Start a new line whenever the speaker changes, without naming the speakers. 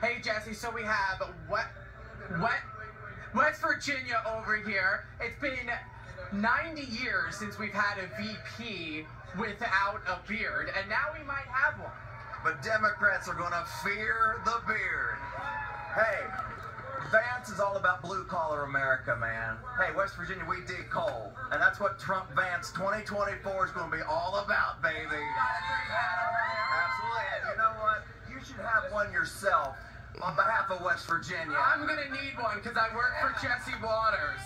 Hey Jesse, so we have what, what, West Virginia over here. It's been 90 years since we've had a VP without a beard, and now we might have one.
But Democrats are going to fear the beard. Hey, Vance is all about blue collar America, man. Hey, West Virginia, we dig coal. And that's what Trump Vance 2024 is going to be all about, baby. One yourself on behalf of West Virginia.
I'm gonna need one because I work for Jesse Watters.